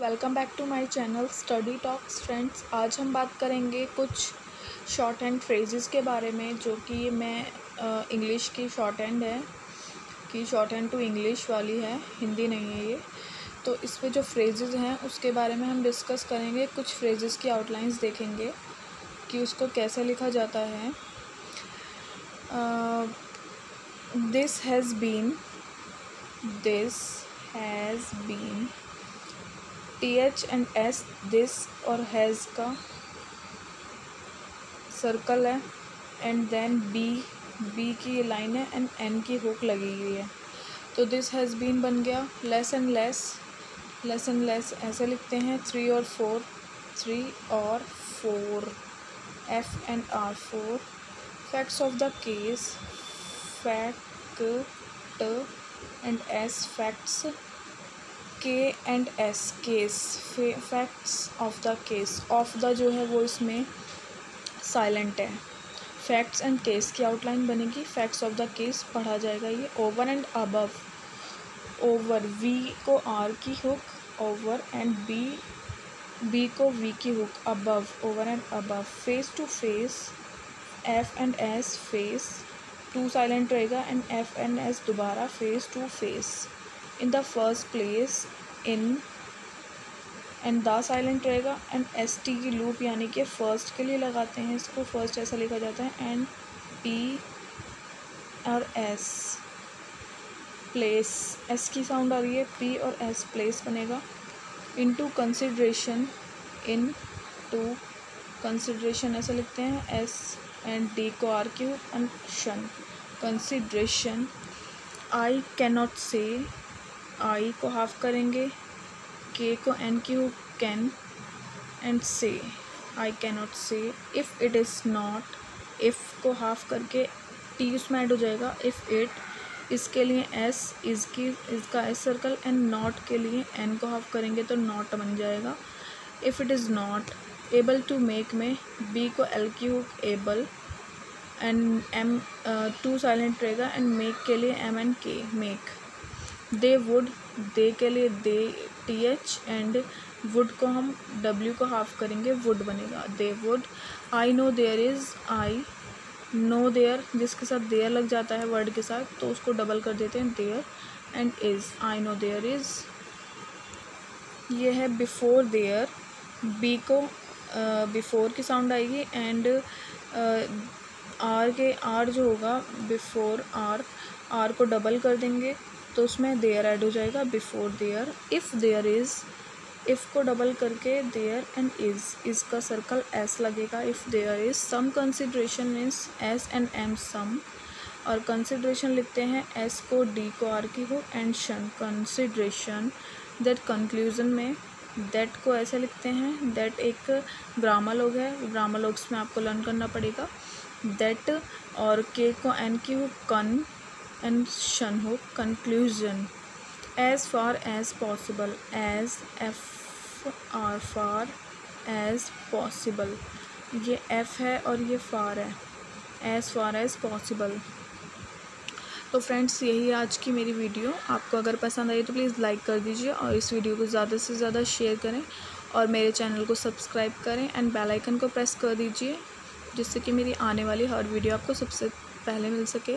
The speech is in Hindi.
Welcome back to my channel study talks friends. आज हम बात करेंगे कुछ शॉर्ट हैंड फ्रेजेस के बारे में, जो कि मैं इंग्लिश की शॉर्ट हैंड है, कि शॉर्ट हैंड टू इंग्लिश वाली है, हिंदी नहीं है ये। तो इसमें जो फ्रेजेस हैं, उसके बारे में हम डिस्कस करेंगे, कुछ फ्रेजेस की आउटलाइंस देखेंगे, कि उसको कैसे लिखा जाता है। This has been this has been T H and S this और हैज़ का सर्कल है एंड देन बी बी की लाइन है एंड एन की हुक लगी हुई है। तो दिस हैज़ बीन बन गया। Less and less less and less ऐसे लिखते हैं। थ्री और फोर थ्री और four F and R four facts of the case fact and S facts के and S case facts of the case of the जो है वो इसमें साइलेंट है। फैक्ट्स एंड केस की आउटलाइन बनेगी। फैक्ट्स ऑफ़ द केस पढ़ा जाएगा ये। Over and above over V को आर की hook over and B B को वी की hook above over and above face to face F and S face to silent रहेगा एंड एफ़ एंड एस दोबारा face to face in the first place in and the silent रहेगा एंड एस टी की लूप यानी कि फ़र्स्ट के लिए लगाते हैं इसको फ़र्स्ट ऐसा लिखा जाता है एंड पी और एस प्लेस एस की साउंड आ रही है पी और एस प्लेस बनेगा into consideration into consideration ऐसा लिखते हैं एस एंड डी को R Q and shun consideration I cannot say I को हाफ़ करेंगे के को एन की हो can and say I cannot say if it is not if को हाफ़ करके टी उसमें ऐड हो जाएगा. इफ़ इट इसके लिए एस इसकी इसका एस सर्कल एंड नॉट के लिए एन को हाफ़ करेंगे तो नॉट बन जाएगा. If it is not able to make में बी को एल की hook able and M to silent रहेगा एंड मेक के लिए M and K make they would they के लिए they T H and would को हम डब्ल्यू को हाफ़ करेंगे वुड बनेगा they would. I know there is I know there जिसके साथ देयर लग जाता है वर्ड के साथ तो उसको डबल कर देते हैं there and is I know there is ये है बिफोर देयर बी को बिफोर uh, की साउंड आएगी एंड आर uh, के आर जो होगा बिफोर आर आर को डबल कर देंगे। तो उसमें देयर ऐड हो जाएगा before there. If there is, if को डबल करके देयर एंड इज़ इसका सर्कल एस लगेगा। If there is some consideration means S and M some और कंसिड्रेशन लिखते हैं एस को डी को आर की हो एंड शन कंसिड्रेशन दैट कंक्लूज़न में दैट को ऐसे लिखते हैं। दैट एक ग्रामा लोग है। ग्रामा लोग्स में आपको लर्न करना पड़ेगा। दैट और के को एन की हो कन and Shanhook conclusion. As far as possible, as f r far as possible. ये f है और ये far है. As far as possible. तो फ्रेंड्स यही आज की मेरी वीडियो आपको अगर पसंद आई तो प्लीज़ लाइक कर दीजिए और इस वीडियो को ज़्यादा से ज़्यादा शेयर करें और मेरे चैनल को सब्सक्राइब करें एंड बेल आइकन को प्रेस कर दीजिए, जिससे कि मेरी आने वाली हर वीडियो आपको सबसे पहले मिल सके।